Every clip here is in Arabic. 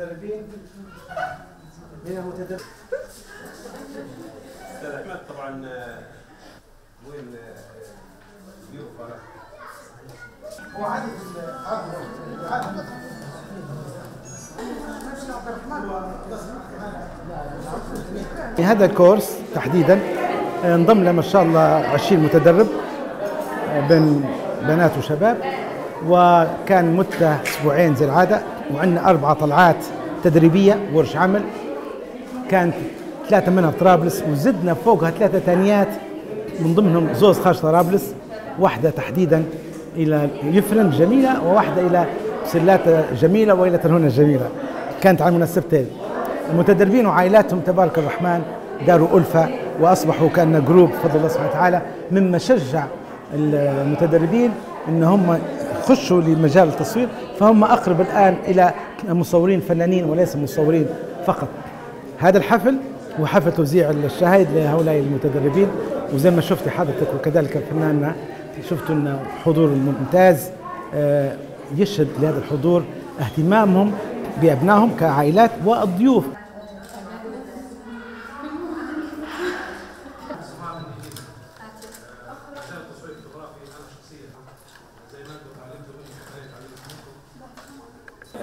المتدربين من المتدربين أستاذ أحمد طبعا وين ضيوف هو عدد عدد في هذا الكورس تحديدا انضم له ما شاء الله 20 متدرب بين بنات وشباب وكان مدته أسبوعين زي العادة. وعندنا أربع طلعات تدريبية ورش عمل. كانت ثلاثة منها بطرابلس وزدنا فوقها ثلاثة ثانيات من ضمنهم زوز خارج طرابلس. واحدة تحديدا إلى يفرن جميلة وواحدة إلى سلات جميلة وإلى ترهونة جميلة. كانت على المناسبتين المتدربين وعائلاتهم تبارك الرحمن داروا ألفة وأصبحوا كأن جروب بفضل الله سبحانه وتعالى. مما شجع المتدربين أن هم يخشوا لمجال التصوير. فهم أقرب الآن إلى مصورين فنانين وليس مصورين فقط. هذا الحفل هو حفل توزيع الشهايد لهؤلاء المتدربين وزي ما شفت حضرتك وكذلك فناننا شفتوا أن حضور ممتاز آه، يشهد لهذا الحضور اهتمامهم بأبنائهم كعائلات والضيوف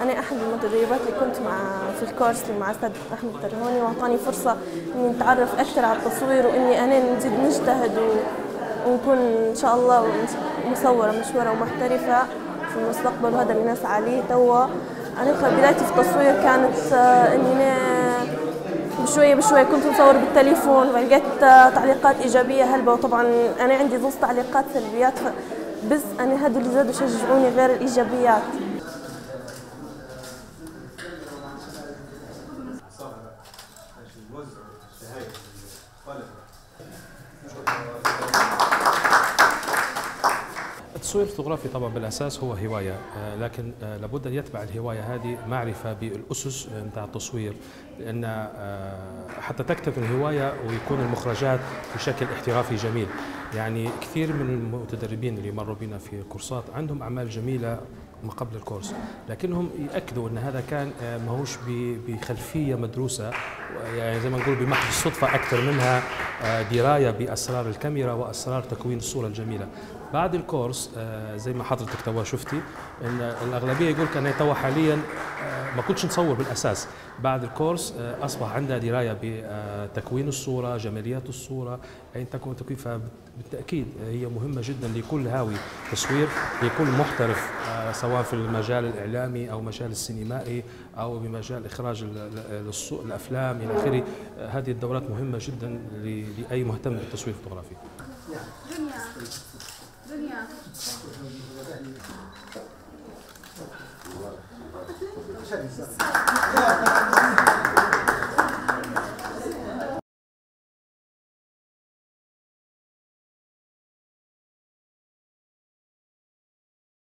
أنا أحد المتدربات اللي كنت مع في الكورس مع أستاذ أحمد الترهوني وأعطاني فرصة إني نتعرف أكثر على التصوير وإني أنا نزيد نجتهد. ونكون إن شاء الله مصورة مشهورة ومحترفة في المستقبل وهذا اللي نسعى عليه توا أنا بدايتي في التصوير كانت آه، إني أنا بشوية بشوية كنت نصور بالتليفون ولقيت آه، تعليقات إيجابية هلبة وطبعا أنا عندي زوز تعليقات سلبيات. بس أنا هادو اللي زادوا شجعوني غير الإيجابيات التصوير الفوتوغرافي طبعا بالأساس هو هواية آه، لكن آه، لابد أن يتبع الهواية هذه معرفة بالأسس نتاع التصوير لأن آه، حتى تكتمل الهواية ويكون المخرجات بشكل احترافي جميل. يعني كثير من المتدربين اللي مروا بنا في الكورسات عندهم أعمال جميلة ما قبل الكورس لكنهم يأكدوا أن هذا كان آه، ماهوش بخلفية مدروسة يعني زي ما نقول بمحض الصدفة أكثر منها آه، دراية بأسرار الكاميرا وأسرار تكوين الصورة الجميلة. بعد الكورس آه، زي ما حضرتك توا شفتي إن الأغلبية يقول لك أنا توا حاليا آه، ما كنتش نصور بالأساس. بعد الكورس آه، أصبح عندها دراية بتكوين الصورة جماليات الصورة اين تكون تكوين. فبالتأكيد هي مهمة جدا لكل هاوي تصوير لكل محترف سواء في المجال الإعلامي أو مجال السينمائي أو بمجال إخراج الأفلام إلى آخره. هذه الدورات مهمة جدا لأي مهتم بالتصوير الفوتوغرافي. दुनिया दुनिया